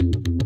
you